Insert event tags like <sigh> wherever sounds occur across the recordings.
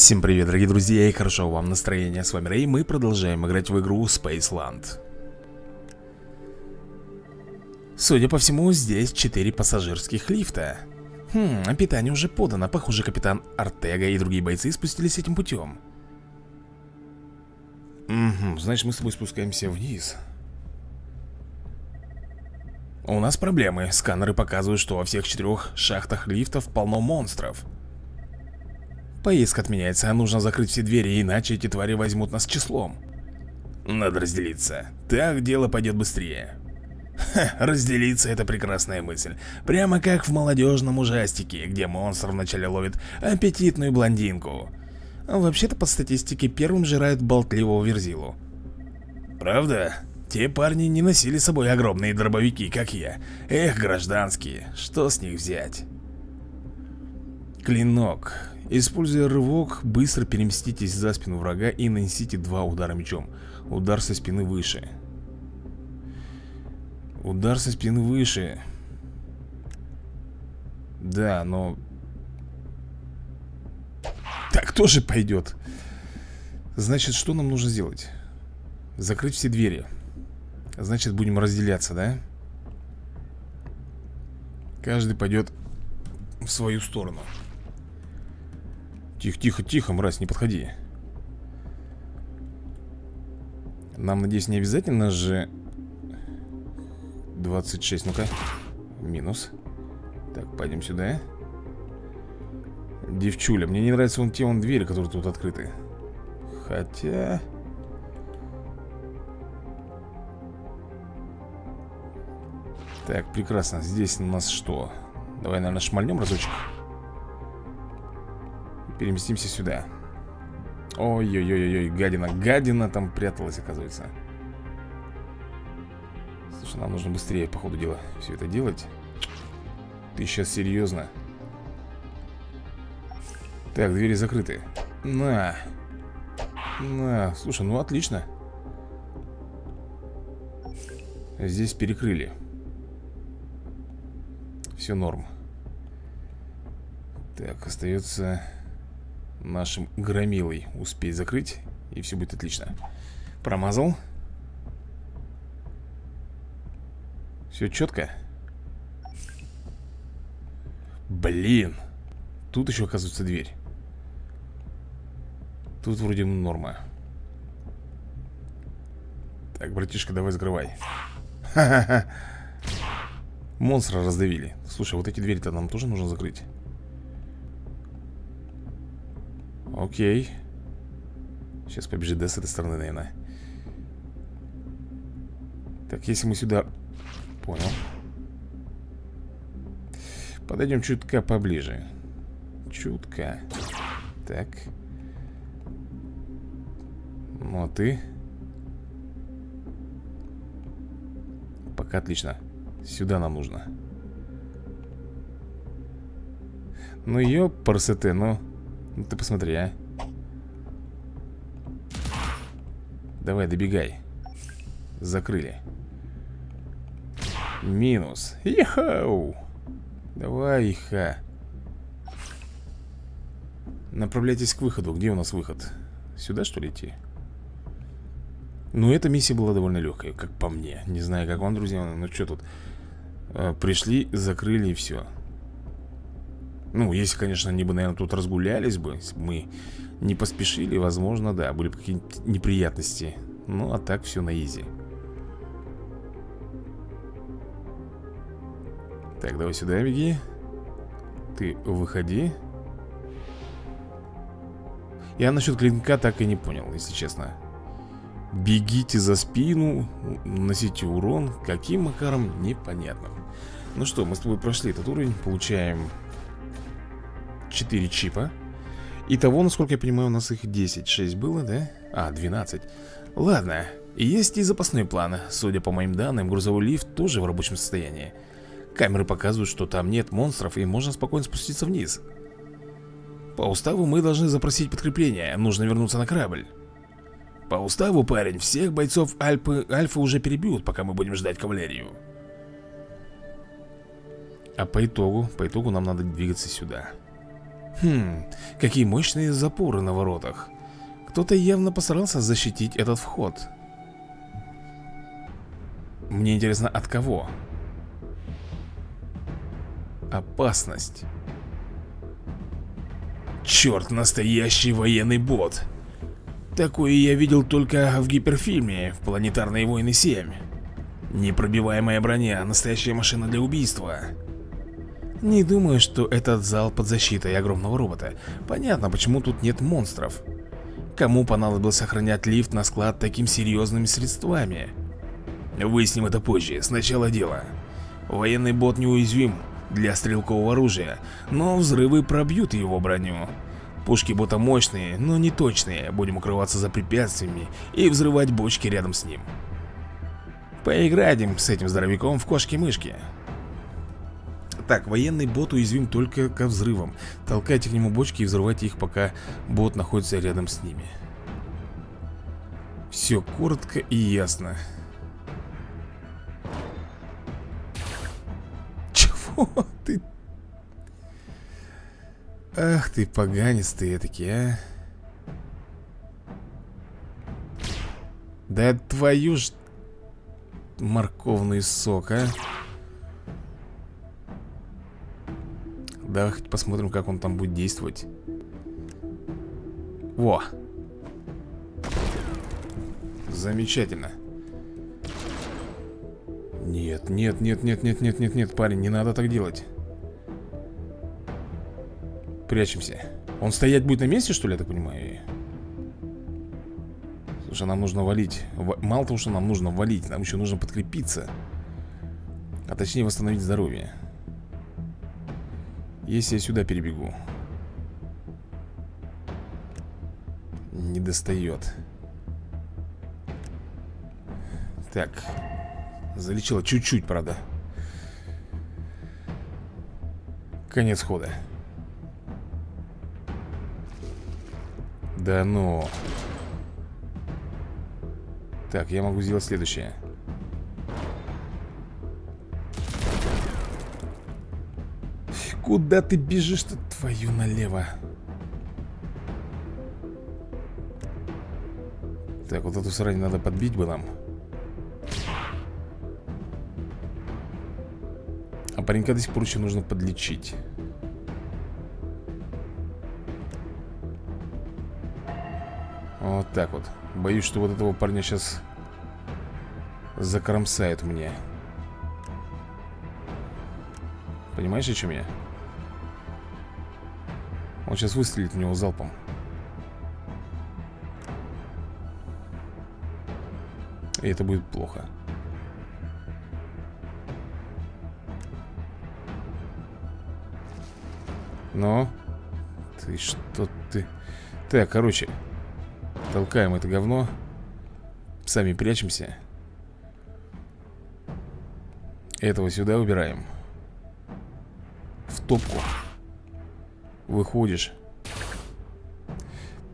Всем привет, дорогие друзья, и хорошо вам настроение. С вами Рэй, мы продолжаем играть в игру Spaceland. Судя по всему, здесь 4 пассажирских лифта. Хм, а питание уже подано. Похоже, капитан Артега и другие бойцы спустились этим путем. Угу, значит, мы с тобой спускаемся вниз. У нас проблемы. Сканеры показывают, что во всех четырех шахтах лифтов полно монстров. Поездка отменяется, а нужно закрыть все двери, иначе эти твари возьмут нас числом. Надо разделиться. Так дело пойдет быстрее. Ха, разделиться это прекрасная мысль. Прямо как в молодежном ужастике, где монстр вначале ловит аппетитную блондинку. Вообще-то по статистике первым жирают болтливого верзилу. Правда? Те парни не носили с собой огромные дробовики, как я. Эх, гражданские, что с них взять? Клинок. Используя рывок, быстро переместитесь за спину врага и нанесите два удара мечом. Удар со спины выше. Удар со спины выше. Да, но... Так тоже пойдет. Значит, что нам нужно сделать? Закрыть все двери. Значит, будем разделяться, да? Каждый пойдет в свою сторону. Тихо, тихо, тихо, мразь, не подходи. Нам, надеюсь, не обязательно же 26, ну-ка Минус. Так, пойдем сюда. Девчуля, мне не нравятся вон те вон двери, которые тут открыты. Хотя... Так, прекрасно. Здесь у нас что? Давай, наверное, шмальнем разочек Переместимся сюда. Ой-ой-ой-ой, гадина Гадина там пряталась, оказывается. Слушай, нам нужно быстрее, по ходу дела Все это делать. Ты сейчас серьезно? Так, двери закрыты. На. На, слушай, ну отлично. Здесь перекрыли. Все норм. Так, остается нашим громилой успеть закрыть И все будет отлично. Промазал. Все четко Блин! Тут еще оказывается дверь. Тут вроде норма. Так, братишка, давай закрывай. Ха-ха-ха! Монстра раздавили. Слушай, вот эти двери-то нам тоже нужно закрыть Окей. Сейчас побежит, да, с этой стороны, наверное. Так, если мы сюда... Понял. Подойдем чутка поближе. Чутка. Так. Ну, а ты? Пока отлично. Сюда нам нужно. Ну, ёпарсете, ну... Ну ты посмотри, а. Давай, добегай. Закрыли. Минус. Яхау Давай, иха Направляйтесь к выходу. Где у нас выход? Сюда, что ли, идти? Ну, эта миссия была довольно легкая, как по мне. Не знаю, как вам, друзья Ну, что тут. А, Пришли, закрыли и все ну, если, конечно, они бы, наверное, тут разгулялись бы Если бы мы не поспешили, возможно, да, были бы какие-нибудь неприятности. Ну, а так все на изи. Так, давай сюда беги. Ты выходи. Я насчет клинка так и не понял, если честно. Бегите за спину, носите урон. Каким макаром, непонятно. Ну что, мы с тобой прошли этот уровень Получаем 4 чипа. Итого, насколько я понимаю, у нас их 10 6 было, да? А, 12 Ладно, есть и запасной план. Судя по моим данным, грузовой лифт тоже в рабочем состоянии. Камеры показывают, что там нет монстров И можно спокойно спуститься вниз. По уставу мы должны запросить подкрепление. Нужно вернуться на корабль. По уставу, парень, всех бойцов Альпы, Альфа уже перебьют Пока мы будем ждать кавалерию. А по итогу, по итогу нам надо двигаться сюда Хм, какие мощные запоры на воротах. Кто-то явно постарался защитить этот вход. Мне интересно, от кого? Опасность. Черт, настоящий военный бот. Такое я видел только в гиперфильме в «Планетарные войны 7» Непробиваемая броня, настоящая машина для убийства Не думаю, что этот зал под защитой огромного робота Понятно, почему тут нет монстров Кому понадобилось сохранять лифт на склад такими серьезными средствами? Выясним это позже, сначала дело Военный бот неуязвим для стрелкового оружия, но взрывы пробьют его броню. Пушки бота мощные, но не точные, будем укрываться за препятствиями и взрывать бочки рядом с ним. Поиграем с этим здоровяком в кошки-мышки. Так, военный бот уязвим только ко взрывам. Толкайте к нему бочки и взрывайте их, пока бот находится рядом с ними. Все коротко и ясно. Чего ты? Ах ты, поганец ты этакий, а. Да твою ж морковный сок, а. Давай хоть посмотрим, как он там будет действовать. Во! Замечательно. Нет, нет, нет, нет, нет, нет, нет, нет, парень, не надо так делать. Прячемся. Он стоять будет на месте, что ли, я так понимаю? Слушай, нам нужно валить. Мало того, что нам нужно валить, нам еще нужно подкрепиться. А точнее восстановить здоровье. Если я сюда перебегу. Не достает. Так. Залечила чуть-чуть, правда Конец хода Да ну Так, я могу сделать следующее Куда ты бежишь-то, твою налево? Так, вот эту срань надо подбить бы нам паренька до сих пор еще нужно подлечить Вот так вот Боюсь, что вот этого парня сейчас Закромсает мне Понимаешь, о чем я? Он сейчас выстрелит в него залпом И это будет плохо Ну? Ты что ты... Так, короче. Толкаем это говно. Сами прячемся. Этого сюда убираем. В топку. Выходишь.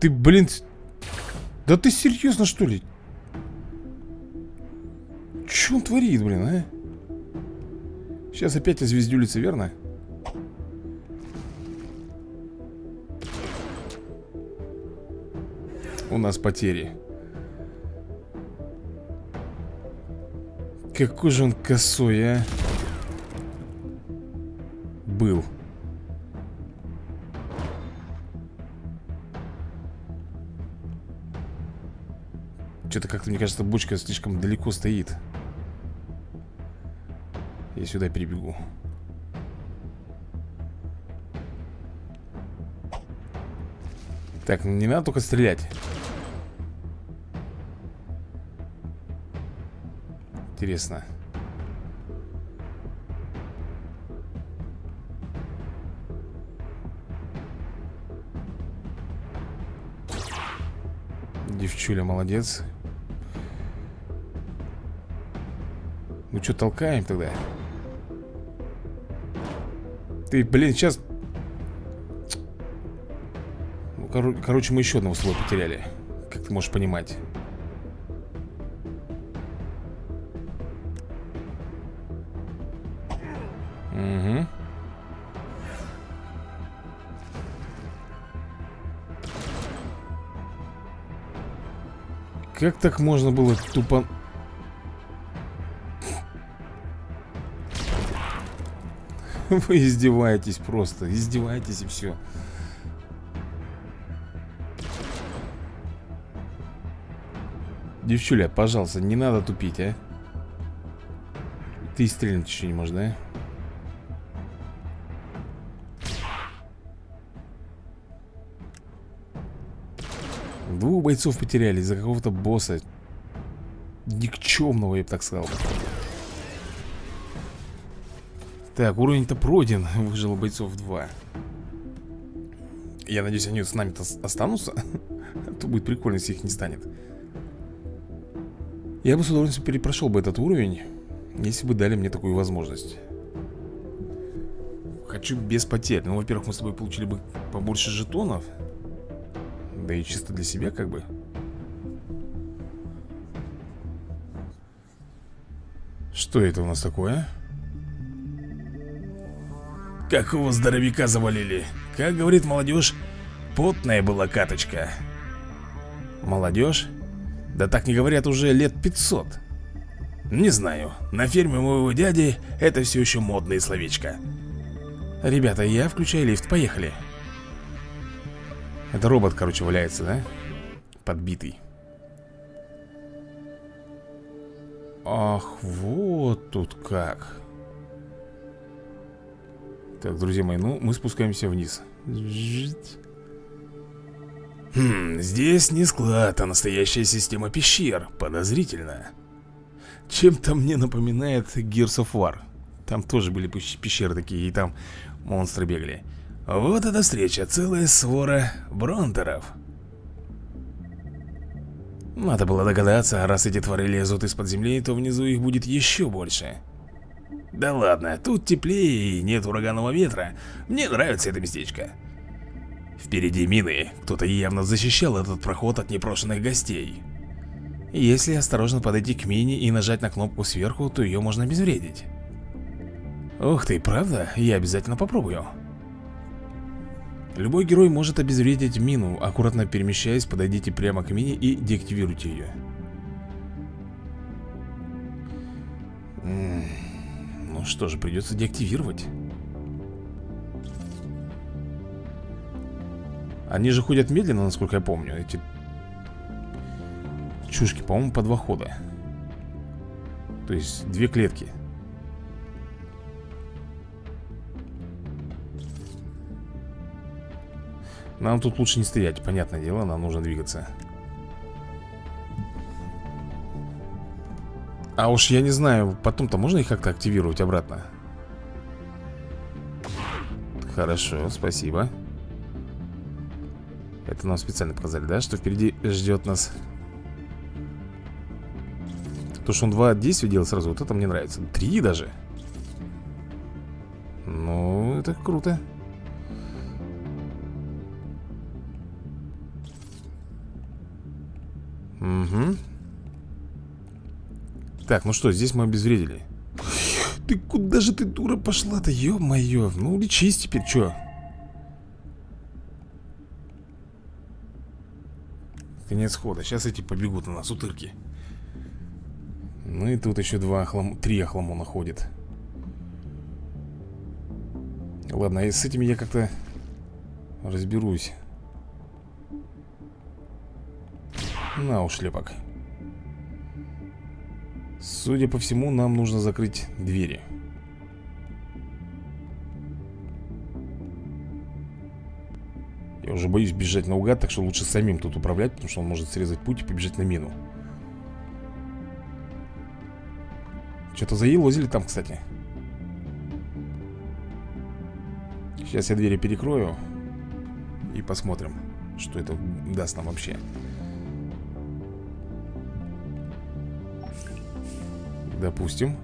Ты, блин... Да ты серьезно, что ли? Че он творит, блин, а? Сейчас опять озвездюлится, верно? У нас потери Какой же он косой, а Был как-то, мне кажется, бочка слишком далеко стоит Я сюда перебегу Так, не надо только стрелять Интересно. Девчуля, молодец. что толкаем тогда? Ты, блин, сейчас... Ну, кор короче, мы еще одного слоя потеряли. Как ты можешь понимать. Угу. Как так можно было тупо... <laughs> Вы издеваетесь просто Издеваетесь и все Девчуля, пожалуйста, не надо тупить, а? Ты стрельнуть еще не можешь, да? Двух бойцов потеряли из-за какого-то босса. Никчемного, я бы так сказал Так, уровень-то пройден <laughs> Выжило бойцов два. Я надеюсь, они с нами-то останутся? <laughs> А то будет прикольно, если их не станет. Я бы с удовольствием перепрошел бы этот уровень Если бы дали мне такую возможность. Хочу без потерь. Ну, во-первых, мы с тобой получили бы побольше жетонов. Да и чисто для себя как бы. Что это у нас такое, а? Какого здоровяка завалили? Как говорит молодежь, потная была каточка Молодежь? Да так не говорят уже лет 500 Не знаю, на ферме моего дяди это все еще модное словечко Ребята, я включаю лифт, поехали это робот, короче, валяется, да? Подбитый Ах, вот тут как Так, друзья мои, ну, мы спускаемся вниз. Хм, здесь не склад, а настоящая система пещер. Подозрительно. Чем-то мне напоминает Gears of War. Там тоже были пещеры такие, и там монстры бегали. Вот эта встреча, целая свора бронтеров. Надо было догадаться, раз эти твари лезут из-под земли, то внизу их будет еще больше. Да ладно, тут теплее и нет ураганного ветра. Мне нравится это местечко. Впереди мины. Кто-то явно защищал этот проход от непрошенных гостей. Если осторожно подойти к мине и нажать на кнопку сверху, то ее можно обезвредить. Ух ты, правда? Я обязательно попробую. Любой герой может обезвредить мину, аккуратно перемещаясь, подойдите прямо к мине и деактивируйте ее. Ну что же, придется деактивировать. Они же ходят медленно, насколько я помню, эти чушки, по-моему, по два хода. То есть две клетки. Нам тут лучше не стоять, понятное дело, нам нужно двигаться А уж я не знаю, потом-то можно их как-то активировать обратно? Хорошо, спасибо Это нам специально показали, да? Что впереди ждет нас То, что он два действия делает сразу, вот это мне нравится Три даже Ну, это круто Угу. Так, ну что, здесь мы обезвредили. Ты куда же ты, дура, пошла-то? Ё-моё. Ну, лечись теперь, чё? Конец хода. Сейчас эти побегут на нас, утырки. Ну и тут еще два охлам... три охламона ходит. Ладно, и с этими я как-то разберусь. На ушлепок Судя по всему, нам нужно закрыть двери. Я уже боюсь бежать наугад, так что лучше самим тут управлять Потому что он может срезать путь и побежать на мину. Что-то заелозили там, кстати. Сейчас я двери перекрою И посмотрим, что это даст нам вообще Допустим.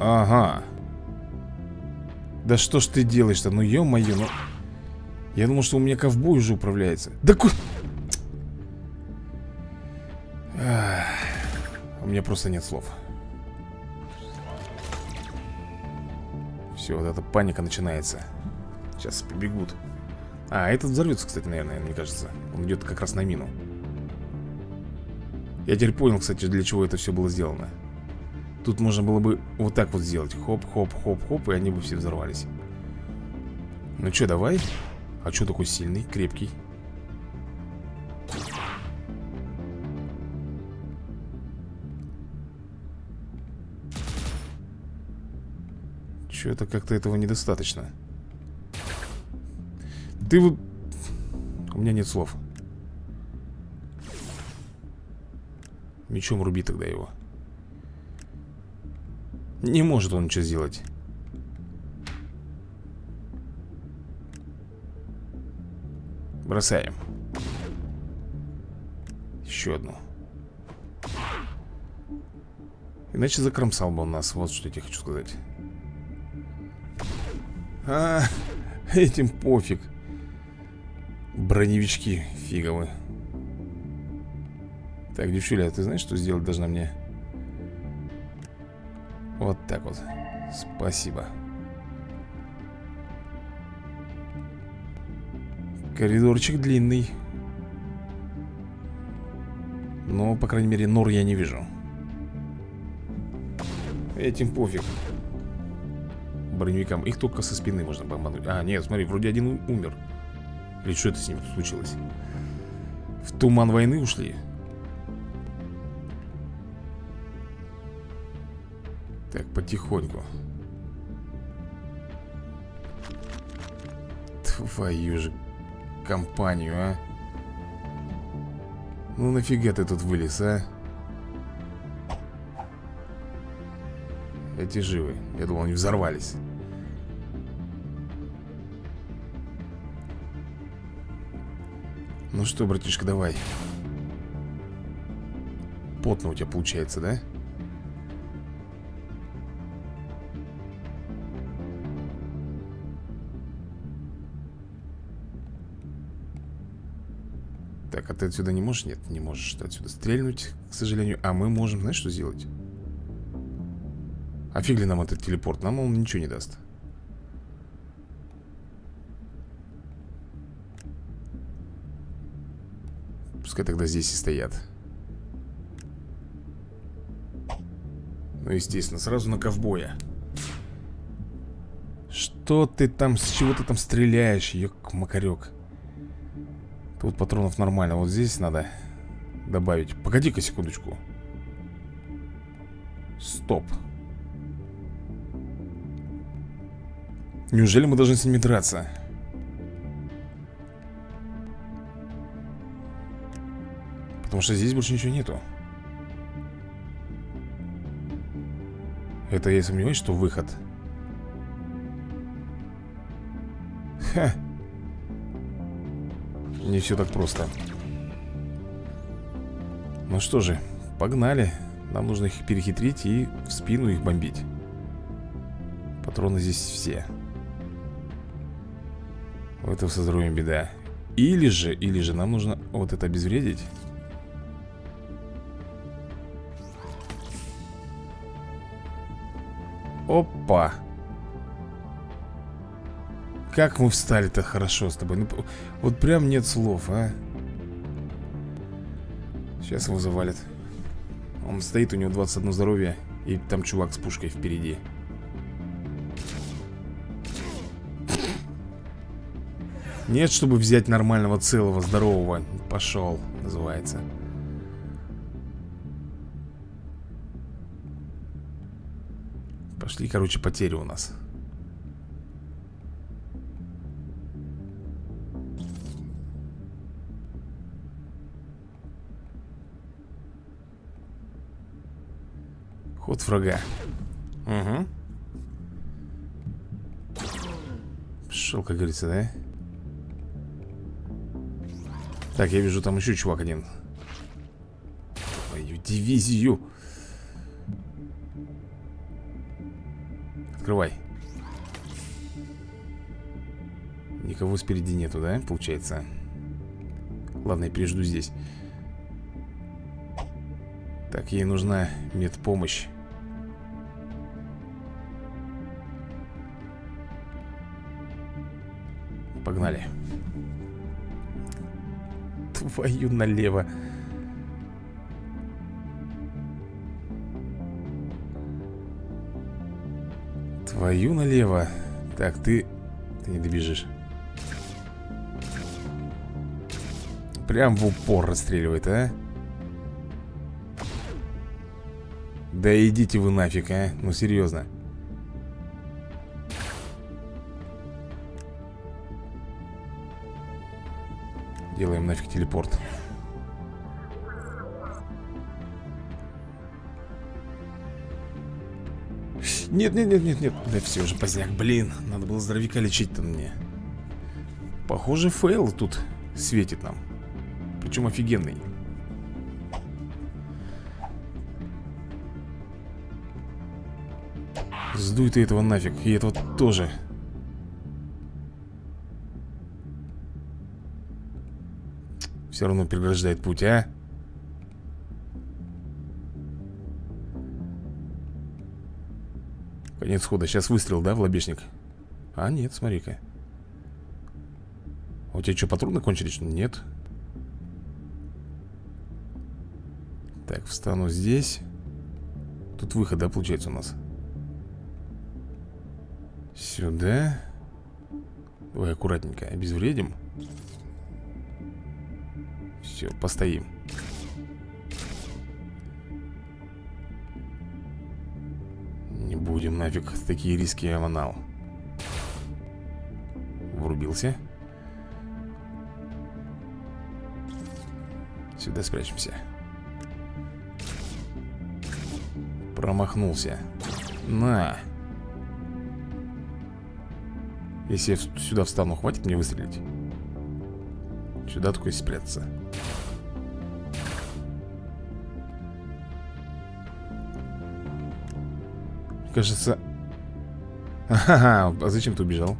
Ага. Да что ж ты делаешь-то? Ну ё-моё, ну. Я думал, что у меня ковбой уже управляется. Да ку... У меня просто нет слов. Все, вот эта паника начинается. Сейчас побегут. А, этот взорвется, кстати, наверное, мне кажется. Он идет как раз на мину Я теперь понял, кстати, для чего это все было сделано. Тут можно было бы вот так вот сделать. Хоп-хоп-хоп-хоп, и они бы все взорвались. Ну что, давай? А что такой сильный, крепкий? Что-то как-то этого недостаточно. Ты вот... У меня нет слов Мечом руби тогда его. Не может он ничего сделать. Бросаем. Еще одну. Иначе закромсал бы он нас. Вот что я тебе хочу сказать. А, этим пофиг. Броневички фиговы Так, девчуля, ты знаешь, что сделать должна мне? Вот так вот. Спасибо. Коридорчик длинный. Но, по крайней мере, нор я не вижу. Этим пофиг. Броневикам. Их только со спины можно бомбануть. А, нет, смотри, вроде один умер. Или что это с ним случилось? В туман войны ушли? Так, потихоньку. Твою же компанию, а. Ну нафига ты тут вылез, а? Эти живы. Я думал, они взорвались. Ну что, братишка, давай. Потно у тебя получается, да? Так, а ты отсюда не можешь? Нет, не можешь ты отсюда стрельнуть, к сожалению А мы можем, знаешь, что сделать? А фиг ли нам этот телепорт? Нам он ничего не даст Пускай тогда здесь и стоят Ну, естественно, сразу на ковбоя Что ты там, с чего ты там стреляешь, ёк-макарёк Тут патронов нормально Вот здесь надо добавить. Погоди-ка секундочку. Стоп. Неужели мы должны с ними драться? Потому что здесь больше ничего нету. Это я сомневаюсь, что выход. Ха Не все так просто. Ну что же, погнали. Нам нужно их перехитрить и в спину их бомбить. Патроны здесь все. У этого со здоровьем беда. Или же, или же нам нужно вот это обезвредить. Опа Как мы встали-то хорошо с тобой? Ну, Вот прям нет слов, а. Сейчас его завалят. Он стоит, у него 21 здоровье И там чувак с пушкой впереди. Нет, чтобы взять нормального, целого, здорового. Пошел, называется. Пошли, короче, потери у нас Ход врага. Угу Пошел, как говорится, да? Так, я вижу, там еще чувак один. Твою дивизию! Открывай. Никого спереди нету, да, получается? Ладно, я пережду здесь. Так, ей нужна медпомощь Твою налево. Твою налево. Так, ты... Ты не добежишь. Прям в упор расстреливает, а? Да идите вы нафиг, а? Ну серьезно. Делаем нафиг телепорт. Нет, нет, нет, нет, нет. Да все уже поздняк, блин. Надо было здоровяка лечить-то мне. Похоже, фейл тут светит нам. Причем офигенный. Сдуй ты этого нафиг. И этого тоже. Все равно преграждает путь, а? Конец хода. Сейчас выстрел, да, в лобешник? А, нет, смотри-ка. У тебя что, патроны кончились? Нет. Так, встану здесь. Тут выход, да, получается у нас? Сюда. Ой, аккуратненько. Обезвредим. Все, постоим. Не будем нафиг такие риски аманал. Врубился. Сюда спрячемся. Промахнулся. На. Если я сюда встану, хватит мне выстрелить? Сюда такой спрятаться. Кажется... Ага, а зачем ты убежал?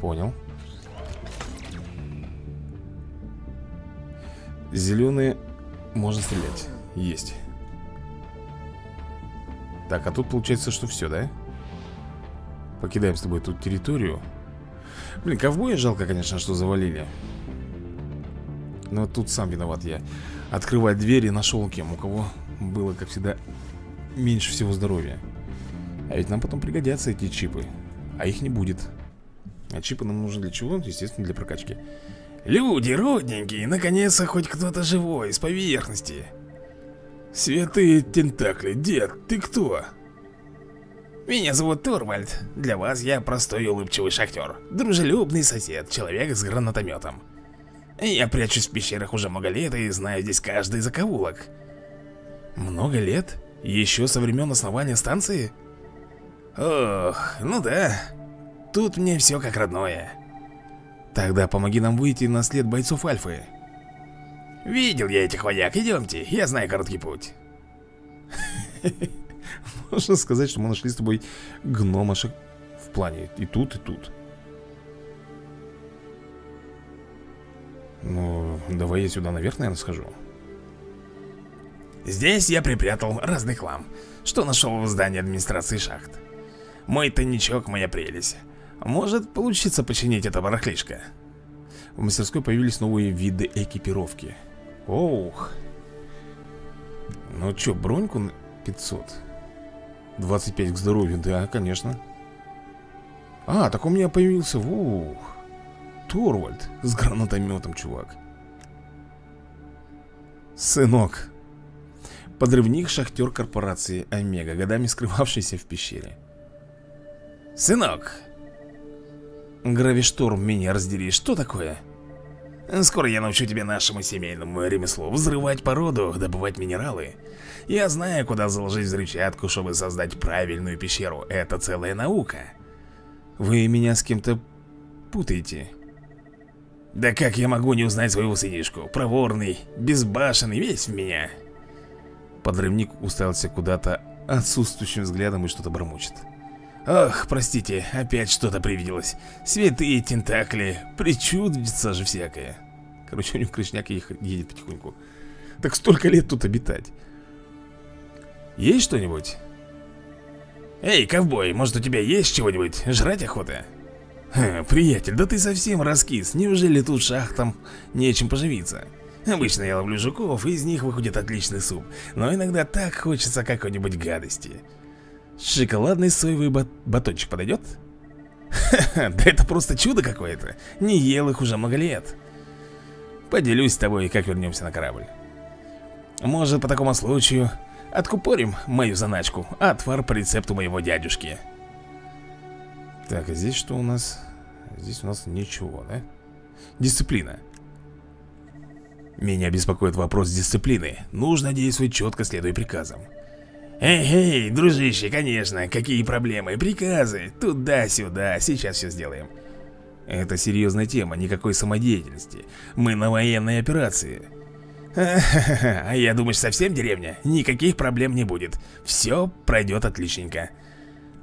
Понял. Зеленые можно стрелять. Есть. Так, а тут получается, что все, да? Покидаем с тобой тут территорию. Блин, ковбоя жалко, конечно, что завалили. Но тут сам виноват я. Открывать двери нашел кем, у кого было, как всегда, меньше всего здоровья. А ведь нам потом пригодятся эти чипы. А их не будет. А чипы нам нужны для чего? Естественно, для прокачки. Люди, родненькие, наконец-то хоть кто-то живой, с поверхности. Святые тентакли, дед, ты кто? Меня зовут Турвальд. Для вас я простой улыбчивый шахтер. Дружелюбный сосед, человек с гранатометом. Я прячусь в пещерах уже много лет и знаю здесь каждый закоулок. Много лет? Еще со времен основания станции? Ох, ну да. Тут мне все как родное. Тогда помоги нам выйти на след бойцов Альфы. Видел я этих вояк, идемте, я знаю короткий путь. <laughs> Можно сказать, что мы нашли с тобой гномошек в плане и тут, и тут. Ну, давай я сюда наверх, наверное, схожу. Здесь я припрятал разный хлам, что нашел в здании администрации шахт. Мой тайничок, моя прелесть. Может получиться починить это барахлишко. В мастерской появились новые виды экипировки. Оух. Ну чё, броньку 500. 25 к здоровью, да, конечно. А, так у меня появился, ух. Торвальд с гранатометом, чувак. Сынок. Подрывник шахтер корпорации Омега, годами скрывавшийся в пещере. Сынок. Гравишторм, меня раздели, что такое? Скоро я научу тебя нашему семейному ремеслу. Взрывать породу, добывать минералы. Я знаю, куда заложить взрывчатку, чтобы создать правильную пещеру. Это целая наука. Вы меня с кем-то путаете? Да как я могу не узнать своего сынишку? Проворный, безбашенный, весь в меня. Подрывник уставился куда-то отсутствующим взглядом и что-то бормочет Ох, простите, опять что-то привиделось. Святые тентакли, причудится же всякое. Короче, у него крышняк едет потихоньку. Так столько лет тут обитать. Есть что-нибудь? Эй, ковбой, может у тебя есть чего-нибудь? Жрать охота? Ха, приятель, да ты совсем раскис. Неужели тут шахтам нечем поживиться? Обычно я ловлю жуков, и из них выходит отличный суп. Но иногда так хочется какой-нибудь гадости. Шоколадный соевый бат батончик подойдет? Ха-ха, <laughs> да это просто чудо какое-то. Не ел их уже много лет. Поделюсь с тобой, как вернемся на корабль. Может, по такому случаю откупорим мою заначку, а отвар по рецепту моего дядюшки. Так, а здесь что у нас? Здесь у нас ничего, да? Дисциплина. Меня беспокоит вопрос дисциплины. Нужно действовать четко, следуя приказам. Эй, эй, дружище, конечно, какие проблемы, приказы, туда-сюда, сейчас все сделаем. Это серьезная тема, никакой самодеятельности. Мы на военной операции. <laughs> А я думаешь, совсем деревня? Никаких проблем не будет. Все пройдет отличненько.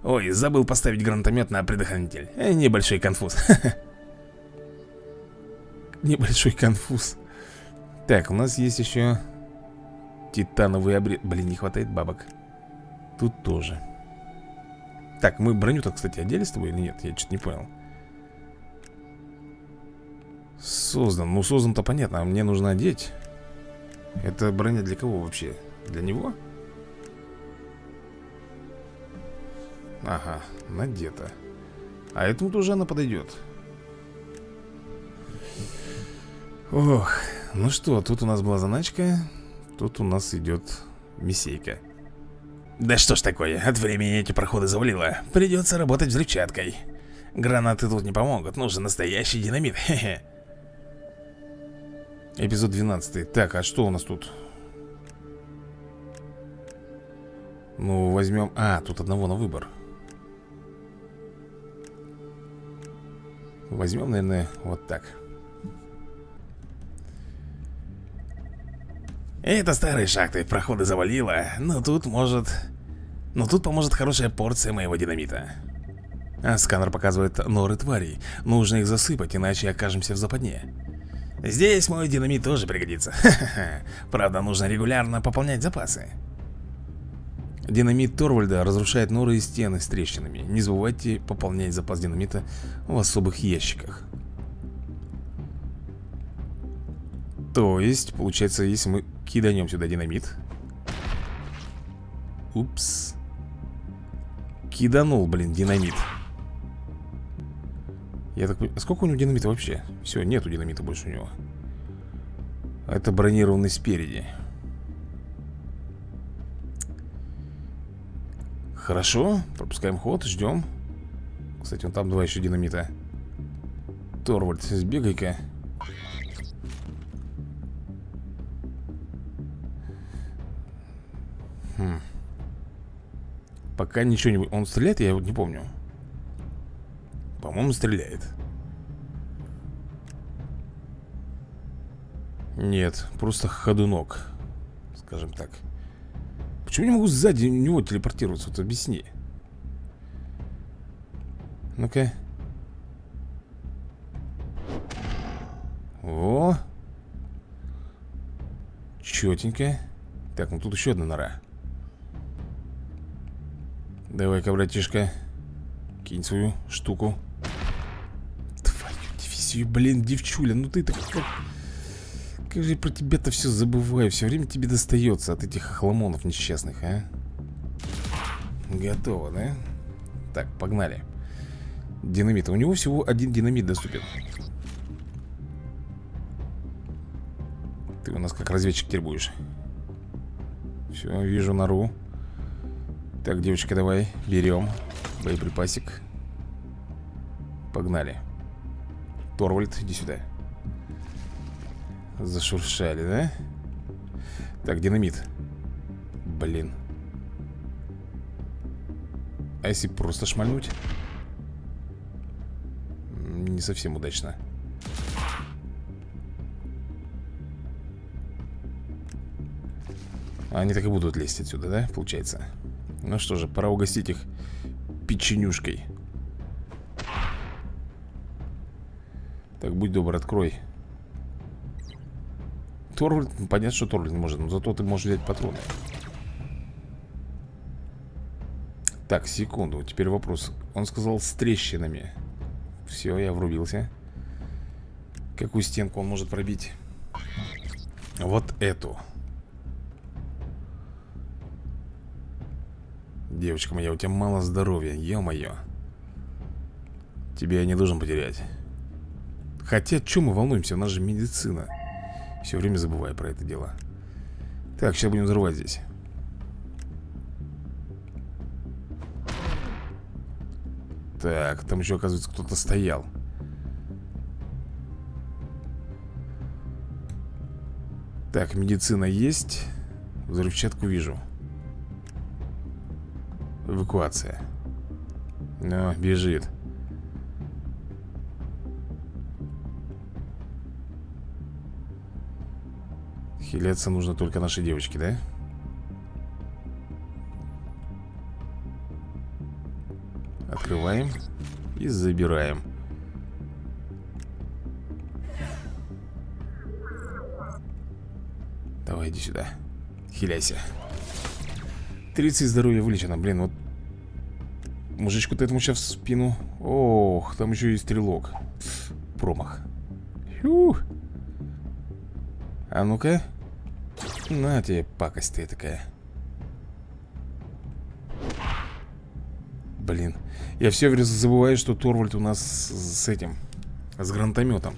Ой, забыл поставить гранатомет на предохранитель. Э, небольшой конфуз. <laughs> Небольшой конфуз. Так, у нас есть еще титановый обрез. Блин, не хватает бабок. Тут тоже. Так, мы броню-то, кстати, одели с тобой или нет? Я что-то не понял. Создан. Ну, создан-то понятно, а мне нужно одеть. Это броня для кого вообще? Для него? Ага, надета. А этому тоже она подойдет. Ох, ну что, тут у нас была заначка. Тут у нас идет мисейка. Да что ж такое, от времени эти проходы завалило. Придется работать взрывчаткой. Гранаты тут не помогут, нужен настоящий динамит. <laughs> Хе-хе. Эпизод 12. Так, а что у нас тут? Ну, возьмем... А, тут одного на выбор. Возьмем, наверное, вот так. Это старые шахты, проходы завалило, но тут может... Но тут поможет хорошая порция моего динамита. А сканер показывает норы тварей. Нужно их засыпать, иначе окажемся в западне. Здесь мой динамит тоже пригодится. <laughs> Правда, нужно регулярно пополнять запасы. Динамит Торвальда разрушает норы и стены с трещинами. Не забывайте пополнять запас динамита в особых ящиках. То есть, получается, если мы киданем сюда динамит. Упс. Киданул, блин, динамит. Я так понимаю, сколько у него динамита вообще? Все, нету динамита больше у него. Это бронированный спереди. Хорошо, пропускаем ход, ждем. Кстати, он там два еще динамита. Торвальд, сбегай-ка Хм. Пока ничего не... Он стреляет, я вот не помню. По-моему, стреляет. Нет, просто ходунок. Скажем так. Почему не могу сзади него телепортироваться? Вот объясни. Ну-ка. О! Четенько. Так, ну тут еще одна нора. Давай-ка, братишка Кинь свою штуку. Твою дивизию, блин, девчуля Ну ты-то как... Как же про тебя-то все забываю? Все время тебе достается от этих охламонов несчастных, а? Готово, да? Так, погнали. Динамит, у него всего один динамит доступен. Ты у нас как разведчик теперь будешь Все, вижу нору так, девочка, давай берем боеприпасик. Погнали. Торвальд, иди сюда. Зашуршали, да? Так, динамит. Блин. А если просто шмальнуть? Не совсем удачно. Они так и будут лезть отсюда, да? Получается. Ну что же, пора угостить их печенюшкой. Так, будь добр, открой. Торвальд, понятно, что Торвальд может Но зато ты можешь взять патроны. Так, секунду, теперь вопрос. Он сказал с трещинами. Все, я врубился. Какую стенку он может пробить? Вот эту Девочка моя, у тебя мало здоровья, ё-моё. Тебя я не должен потерять. Хотя, чем мы волнуемся, у нас же медицина. Все время забываю про это дело. Так, сейчас будем взрывать здесь. Так, там еще, оказывается, кто-то стоял. Так, медицина есть. Взрывчатку вижу Эвакуация. Но, бежит. Хиляться нужно только нашей девочке, да? Открываем И забираем. Давай, иди сюда. Хиляйся. 30 здоровья вылечено, блин, вот Мужичку-то этому сейчас в спину. Ох, там еще и стрелок. Промах. Фух. А ну-ка. На тебе пакость ты такая. Блин. Я все время забываю, что Торвальд у нас с этим С гранатометом.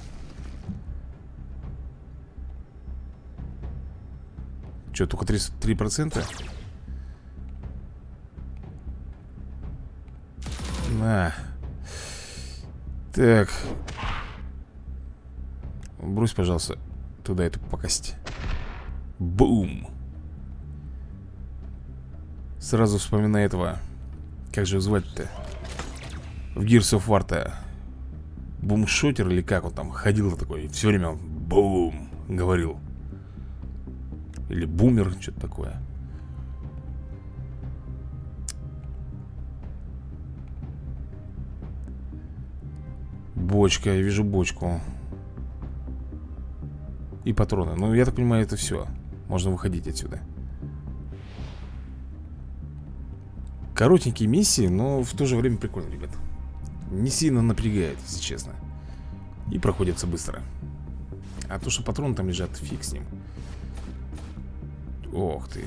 Че, только 3%? На Так. Брось, пожалуйста Туда эту покость Бум. Сразу вспоминаю этого. Как же звать-то? В Gears of War-то. Бумшотер или как он там ходил такой Все время он бум говорил. Или бумер, что-то такое Бочка, я вижу бочку. И патроны. Ну, я так понимаю, это все Можно выходить отсюда. Коротенькие миссии, но в то же время прикольно, ребят. Не сильно напрягает, если честно. И проходится быстро. А то, что патроны там лежат, фиг с ним. Ох ты.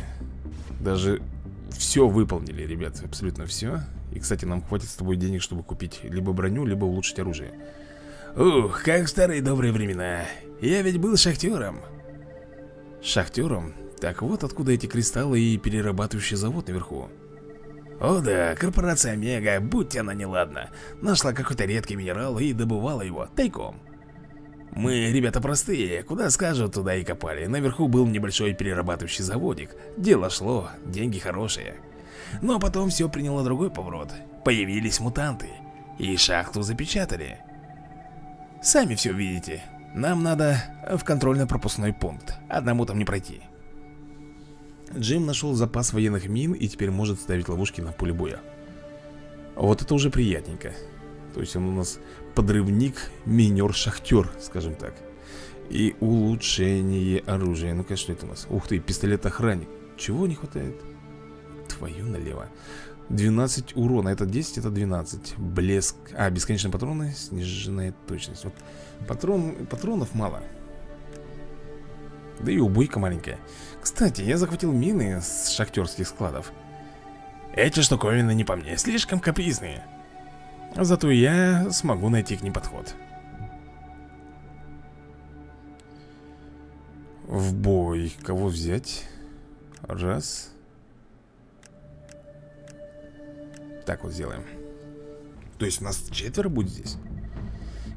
Даже все выполнили, ребят Абсолютно все и, кстати, нам хватит с тобой денег, чтобы купить либо броню, либо улучшить оружие. Ух, как в старые добрые времена. Я ведь был шахтером Шахтером? Так вот откуда эти кристаллы и перерабатывающий завод наверху. О да, корпорация Омега, будь она неладна. Нашла какой-то редкий минерал и добывала его тайком мы, ребята простые, куда скажут, туда и копали Наверху был небольшой перерабатывающий заводик Дело шло, деньги хорошие но потом все приняло другой поворот. Появились мутанты. И шахту запечатали. Сами все видите. Нам надо в контрольно-пропускной пункт. Одному там не пройти. Джим нашел запас военных мин и теперь может ставить ловушки на поле боя. Вот это уже приятненько. То есть он у нас подрывник, минер-шахтер, скажем так. И улучшение оружия. Ну-ка, что это у нас? Ух ты, пистолет-охранник. Чего не хватает? Твою налево 12 урона, это 10, это 12 Блеск, а, бесконечные патроны Сниженная точность Вот патрон, патронов мало Да и убойка маленькая Кстати, я захватил мины с шахтерских складов Эти штуковины не по мне, слишком капризные Зато я смогу найти к ним подход. В бой. Кого взять? Раз. Так вот сделаем. То есть у нас четверо будет здесь?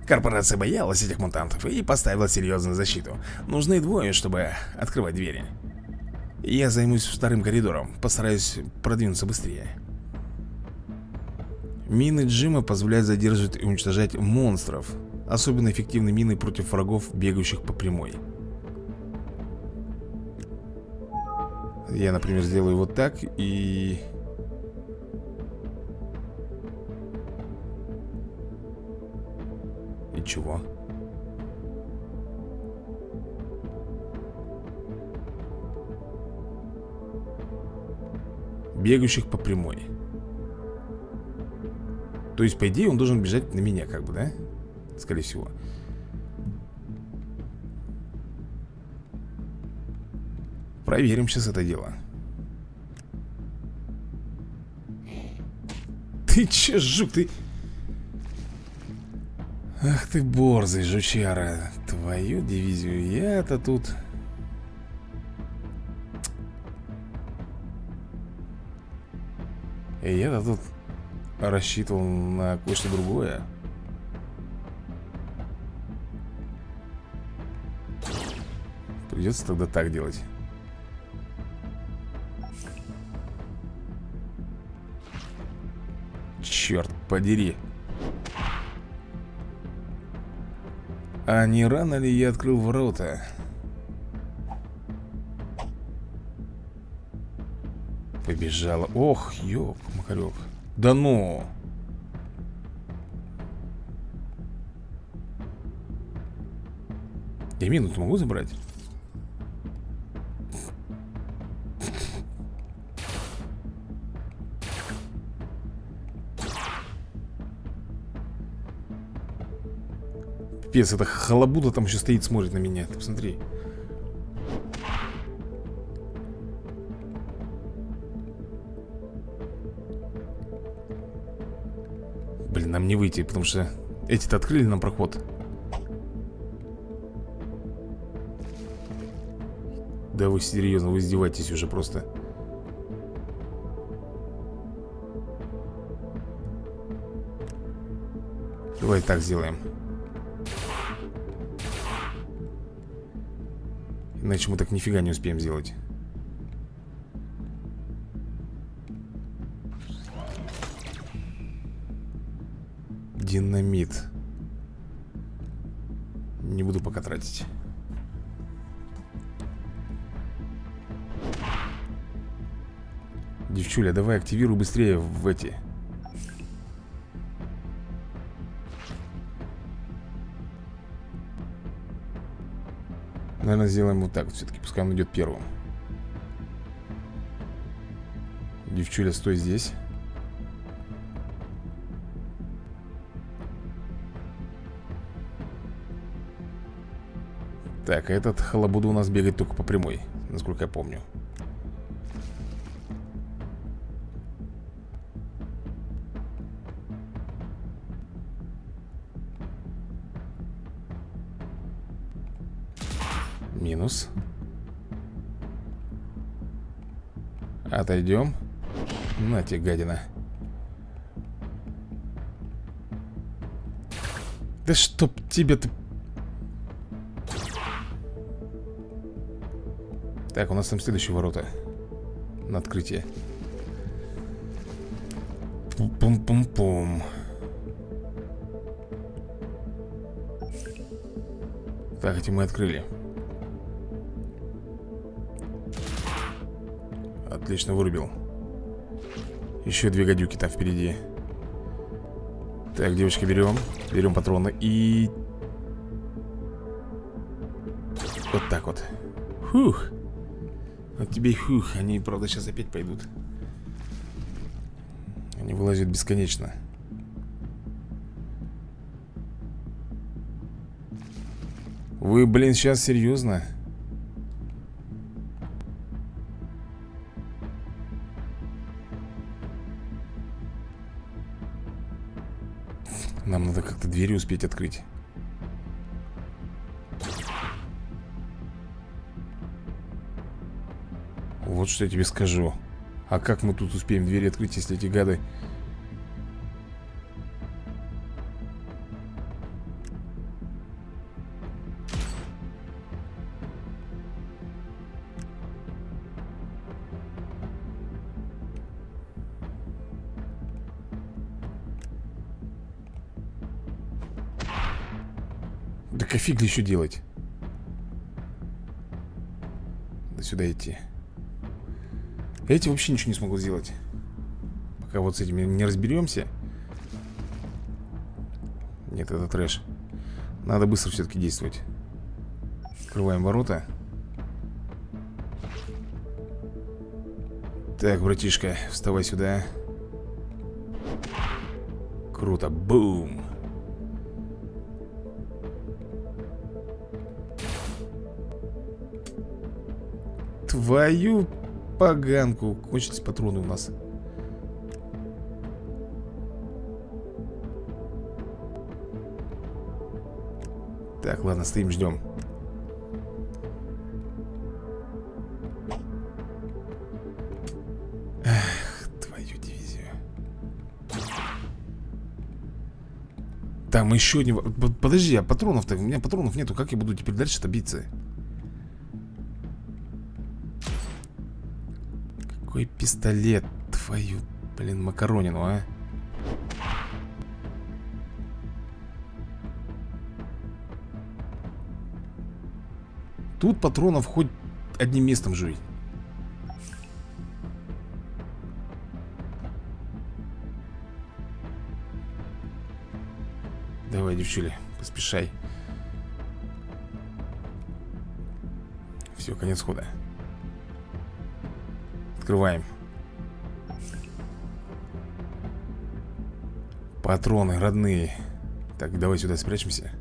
Корпорация боялась этих мутантов и поставила серьезную защиту. Нужны двое, чтобы открывать двери. Я займусь вторым коридором. Постараюсь продвинуться быстрее Мины Джима позволяют задерживать и уничтожать монстров Особенно эффективны мины против врагов, бегающих по прямой Я, например, сделаю вот так и... И чего? Бегающих по прямой То есть, по идее, он должен бежать на меня, как бы, да? Скорее всего. Проверим сейчас это дело. Ты че, жук, ты... Ах ты борзый, жучара. Твою дивизию Я-то тут... Я-то тут рассчитывал на кое-что другое. Придется тогда так делать. Черт подери. А не рано ли я открыл ворота? Побежала. Ох, ёп, макарёк Да ну. Я минуту могу забрать? Пипец, эта халабуда там еще стоит, смотрит на меня. Ты посмотри нам не выйти, потому что Эти-то открыли нам проход. Да вы серьезно, вы издеваетесь уже просто. Давай так сделаем. Иначе мы так нифига не успеем сделать Не буду пока тратить. Девчуля, давай активируй быстрее в эти. Наверное, сделаем вот так все-таки Пускай он идет первым. Девчуля, стой здесь Так, а этот халабуда у нас бегает только по прямой Насколько я помню. Минус. Отойдем. На тебе, гадина. Да чтоб тебе-то Так, у нас там следующие ворота На открытие. Пум-пум-пум Так, эти мы открыли. Отлично, вырубил. Еще две гадюки там впереди. Так, девочки, берем. Берем патроны и... Вот так вот. Фух Вот тебе фух Они, правда, сейчас опять пойдут. Они вылазят бесконечно. Вы, блин, сейчас серьезно? Нам надо как-то двери успеть открыть Вот что я тебе скажу. А как мы тут успеем двери открыть, если эти гады? Так а фиг ли еще делать? До сюда идти Эти вообще ничего не смогут сделать. Пока вот с этими не разберемся. Нет, это трэш. Надо быстро все-таки действовать. Открываем ворота. Так, братишка, вставай сюда. Круто, бум. Твою поганку Кончились патроны у нас. Так, ладно, стоим, ждем. Эх, твою дивизию. Там еще не... Подожди, а патронов-то... У меня патронов нету, как я буду теперь дальше-то биться? Какой пистолет, твою, блин, макаронину, а? Тут патронов хоть одним местом жуй. Давай, девчули, поспешай. Все, конец хода. Открываем. Патроны родные. Так, давай сюда спрячемся.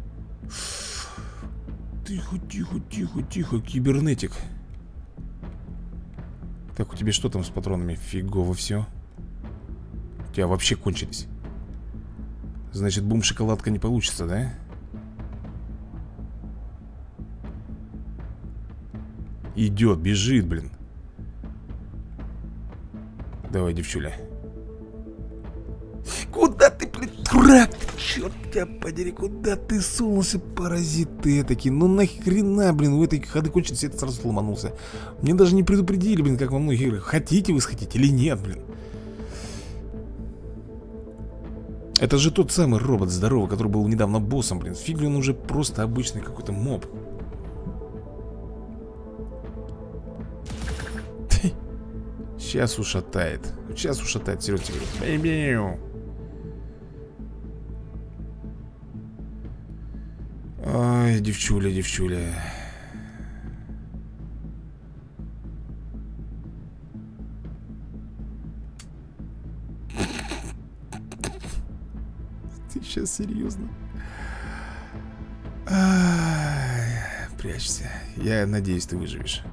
Тихо, тихо, тихо, тихо, кибернетик Так, у тебя что там с патронами? Фигово все У тебя вообще кончились Значит, бум-шоколадка не получится, да? Идет, бежит, блин Давай, девчуля Куда ты, блин, дурак? Черт тебя подери, куда ты сунулся, паразит ты этакий? Ну нахрена, блин, у этой ходы кончились, это сразу сломанулся. Мне даже не предупредили, блин, как во многих играх. Хотите вы сходить или нет, блин? Это же тот самый робот здоровый, который был недавно боссом, блин. Фиг ли он уже просто обычный какой-то моб. Сейчас ушатает. Сейчас ушатает, серьезно тебе. Ой, девчуля, девчуля. Ты сейчас серьезно? Прячься. Я надеюсь, ты выживешь.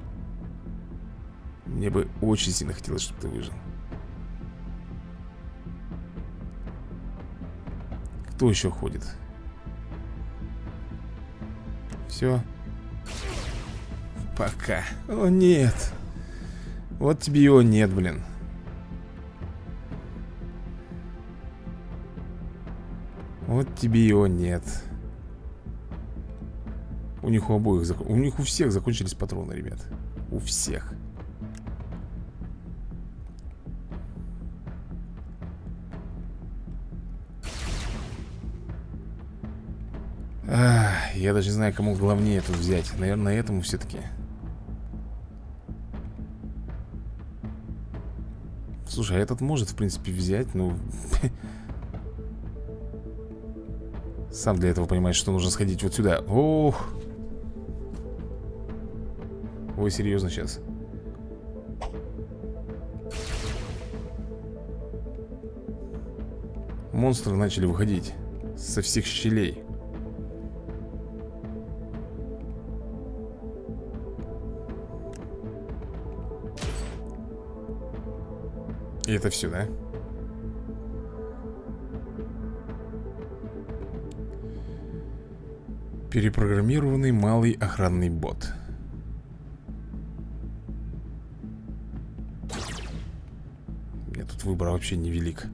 Мне бы очень сильно хотелось, чтобы ты выжил. Кто еще ходит? Все. Пока. О, нет. Вот тебе его нет, блин. Вот тебе его нет. У них у обоих, у них у всех закончились патроны, ребят. У всех. Я даже не знаю, кому главнее тут взять. Наверное, этому все-таки. Слушай, а этот может, в принципе, взять, ну... <laughs> Сам для этого понимаешь, что нужно сходить вот сюда. Ох! Ой, серьезно сейчас. Монстры начали выходить со всех щелей. И это все, да? Перепрограммированный малый охранный бот У меня тут выбор вообще невелик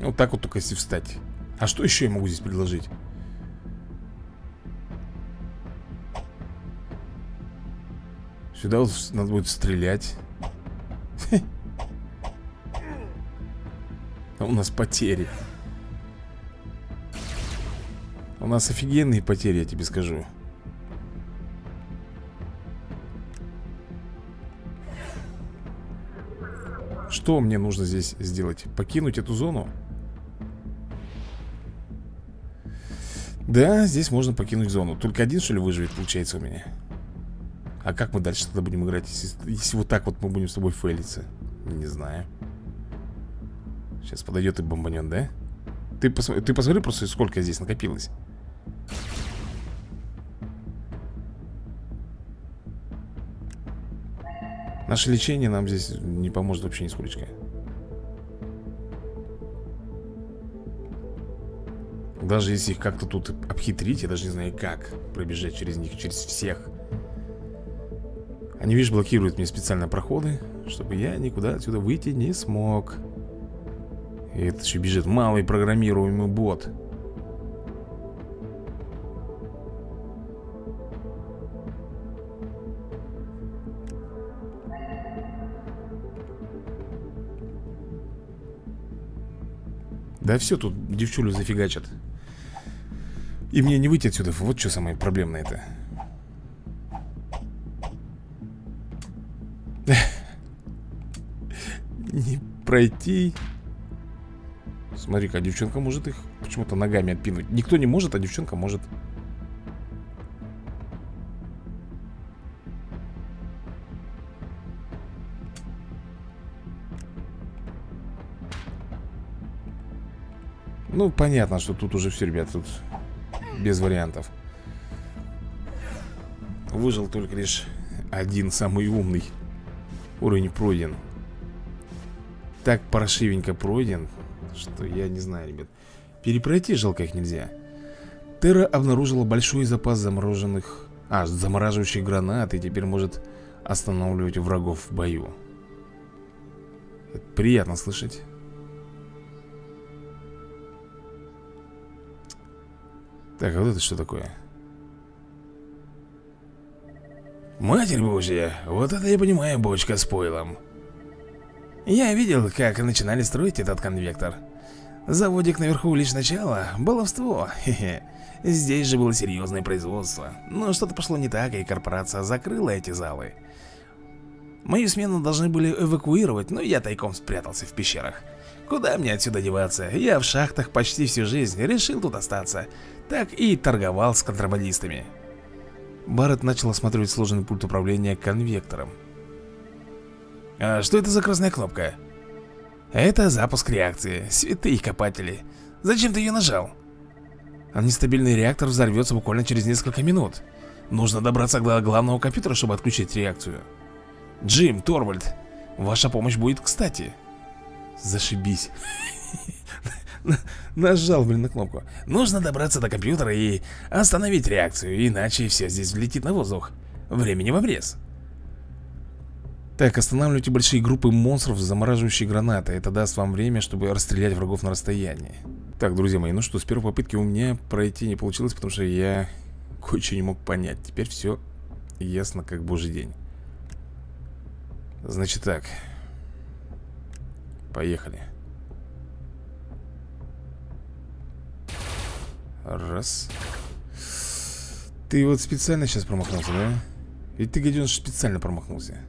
Вот так вот только если встать А что еще я могу здесь предложить? Сюда надо будет стрелять. <laughs> У нас потери. У нас офигенные потери, я тебе скажу. Что мне нужно здесь сделать? Покинуть эту зону? Да, здесь можно покинуть зону. Только один, что ли, выживет, получается, у меня А как мы дальше тогда будем играть, если, если вот так вот мы будем с тобой фейлиться? Не знаю. Сейчас подойдет и бомбанет, да? Ты, пос... ты посмотри просто, сколько здесь накопилось. Наше лечение нам здесь не поможет вообще нисколько. Даже если их как-то тут обхитрить, я даже не знаю как Пробежать через них, через всех Они, видишь, блокируют мне специально проходы Чтобы я никуда отсюда выйти не смог. И это еще бежит малый программируемый бот. Да все, тут девчулю зафигачат. И мне не выйти отсюда, вот что самое проблемное это Не пройти. Смотри-ка, девчонка может их почему-то ногами отпинуть. Никто не может, а девчонка может. Ну, понятно, что тут уже все, ребят, тут без вариантов. Выжил только лишь один самый умный Уровень пройден Так паршивенько пройден Что я не знаю, ребят. Перепройти жалко их нельзя. Терра обнаружила большой запас замороженных А, замораживающих гранат И теперь может останавливать врагов в бою. Это приятно слышать. Так, а вот это что такое? Матерь Божья, вот это я понимаю бочка с пойлом Я видел, как начинали строить этот конвектор Заводик наверху лишь начало, баловство, хе-хе Здесь же было серьезное производство Но что-то пошло не так, и корпорация закрыла эти залы Мою смену должны были эвакуировать, но я тайком спрятался в пещерах Куда мне отсюда деваться? Я в шахтах почти всю жизнь, решил тут остаться так и торговал с контрабандистами. Барретт начал осматривать сложный пульт управления конвектором. А что это за красная кнопка? Это запуск реакции. Святые копатели. Зачем ты ее нажал? А нестабильный реактор взорвется буквально через несколько минут. Нужно добраться до главного компьютера, чтобы отключить реакцию. Джим, Торвальд, ваша помощь будет кстати. Зашибись. <laughs> Нажал, блин, на кнопку Нужно добраться до компьютера и остановить реакцию Иначе все здесь влетит на воздух Времени в обрез Так, останавливайте большие группы монстров, замораживающие гранаты. Это даст вам время, чтобы расстрелять врагов на расстоянии. Так, друзья мои, ну что, с первой попытки у меня пройти не получилось Потому что я кое-что не мог понять. Теперь все ясно, как божий день. Значит так. Поехали. Раз. Ты вот специально сейчас промахнулся, да? Ведь ты, гаденыш, специально промахнулся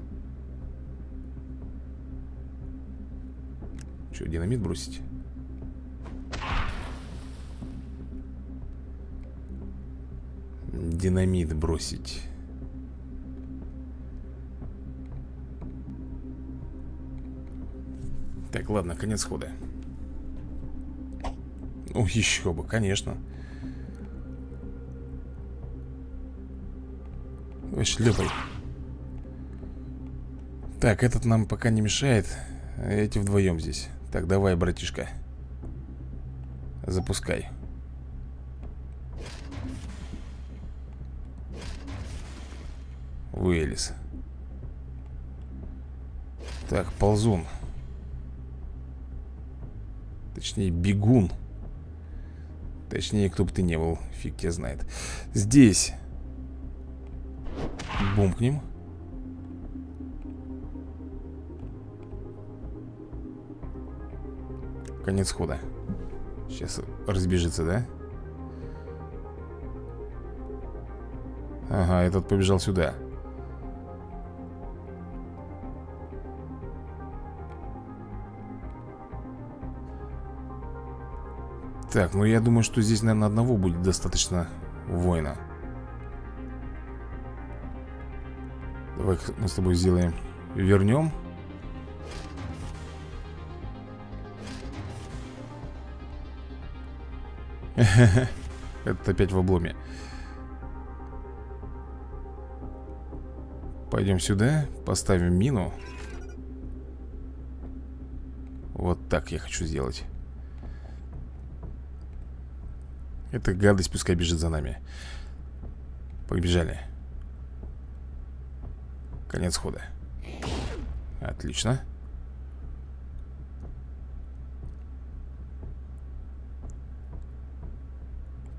Че, динамит бросить? Динамит бросить. Так, ладно, конец хода. Ну, еще бы, конечно. Шлепай. Так, этот нам пока не мешает. Эти вдвоем здесь Так, давай, братишка. Запускай. Вылез Так, ползун. Точнее, бегун. Точнее, кто бы ты не был Фиг тебя знает. Здесь. Бумкнем Конец хода. Сейчас разбежится, да? Ага, этот побежал сюда. Так, ну я думаю, что здесь, наверное, одного будет достаточно воина. Давай мы с тобой сделаем. Вернем <laughs> Это опять в обломе. Пойдем сюда Поставим мину. Вот так я хочу сделать. Эта гадость пускай бежит за нами. Побежали. Конец хода. Отлично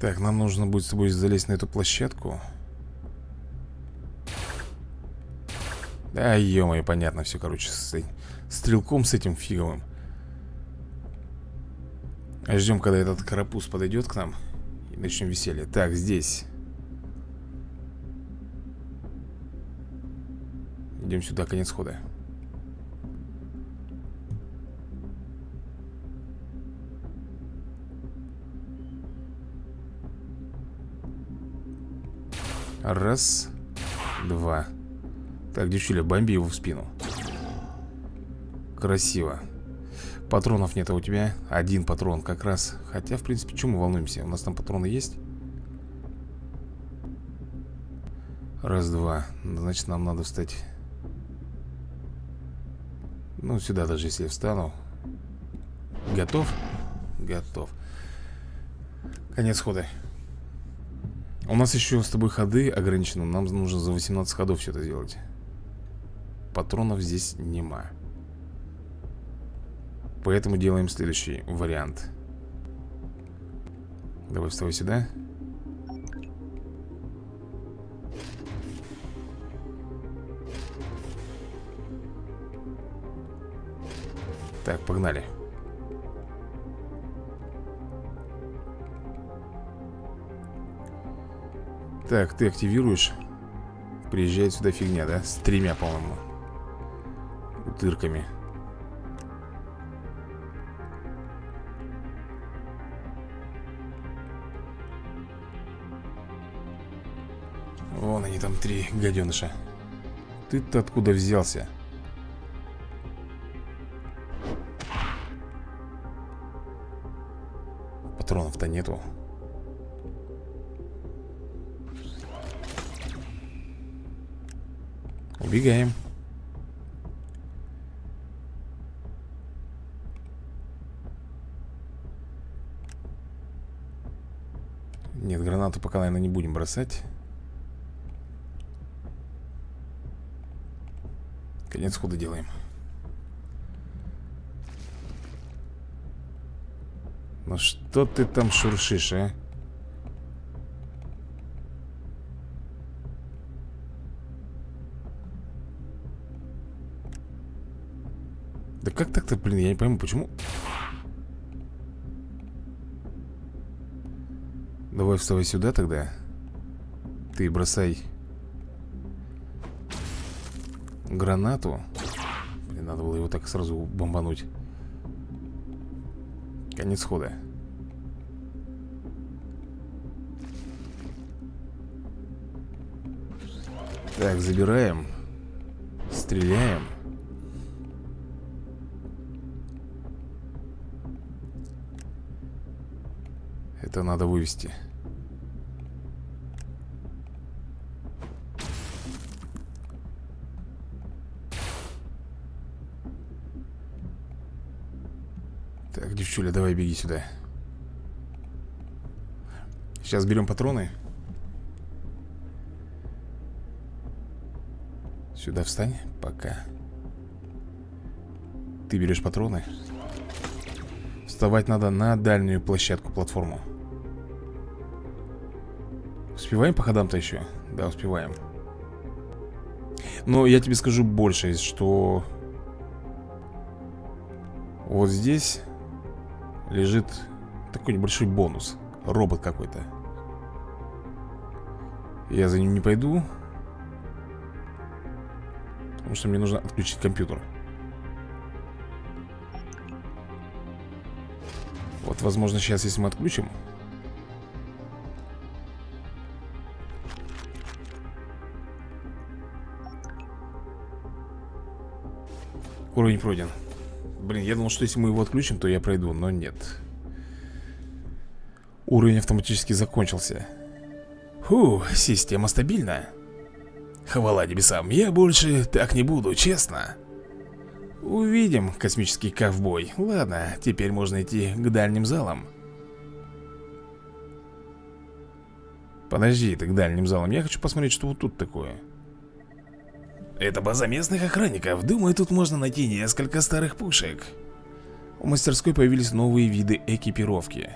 Так, нам нужно будет с тобой залезть на эту площадку. Да, ё понятно все, короче с Стрелком с этим фиговым. Ждем, когда этот карапуз подойдет к нам И начнем веселье. Так, здесь. Идем сюда, конец хода Раз Два. Так, девчуля, бомби его в спину. Красиво. Патронов нет, а у тебя один патрон как раз. Хотя, в принципе, чему мы волнуемся? У нас там патроны есть? Раз, два. Значит, нам надо встать. Ну, сюда даже если я встану. Готов? Готов. Конец хода У нас еще с тобой ходы ограничены Нам нужно за 18 ходов все это сделать. Патронов здесь нема. Поэтому делаем следующий вариант. Давай вставай сюда. Так, погнали Так, ты активируешь Приезжает сюда фигня, да? С тремя, по-моему Утырками Вон они там три гаденыша Ты-то откуда взялся? Патронов-то нету Убегаем. Нет, гранату пока, наверное, не будем бросать. Конец хода делаем. Ну что ты там шуршишь, а? Как так-то, блин, я не пойму, почему? Давай вставай сюда тогда. Ты бросай Гранату. Блин, надо было его так сразу бомбануть. Конец хода. Так, забираем. Стреляем Это надо вывести. Так, девчуля, давай беги сюда. Сейчас берем патроны. Сюда встань, пока. Ты берешь патроны. Вставать надо на дальнюю площадку, платформу Успеваем по ходам-то еще? Да, успеваем. Но я тебе скажу больше, что Вот здесь лежит такой небольшой бонус. Робот какой-то. Я за ним не пойду Потому что мне нужно отключить компьютер. Вот, возможно, сейчас, если мы отключим Уровень пройден. Блин, я думал, что если мы его отключим, то я пройду, но нет. Уровень автоматически закончился. Фу, система стабильна. Хвала небесам, я больше так не буду, честно. Увидим, космический ковбой. Ладно, теперь можно идти к дальним залам. Подожди ты к дальним залам. Я хочу посмотреть, что вот тут такое Это база местных охранников. Думаю, тут можно найти несколько старых пушек. У мастерской появились новые виды экипировки.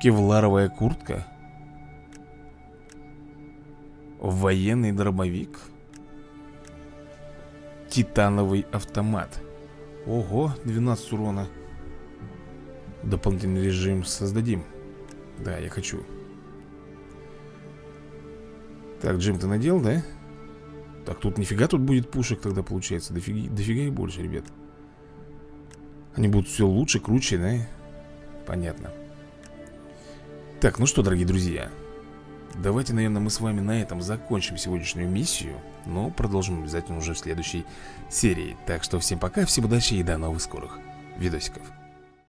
Кевларовая куртка. Военный дробовик. Титановый автомат. Ого, 12 урона. Дополнительный режим создадим. Да, я хочу Так, Джим, ты надел, да? Так, тут нифига тут будет пушек тогда получается. Дофига, дофига и больше, ребят. Они будут все лучше, круче, да? Понятно. Так, ну что, дорогие друзья Давайте, наверное, мы с вами на этом закончим сегодняшнюю миссию Но продолжим обязательно уже в следующей серии. Так что всем пока, всем удачи и до новых скорых видосиков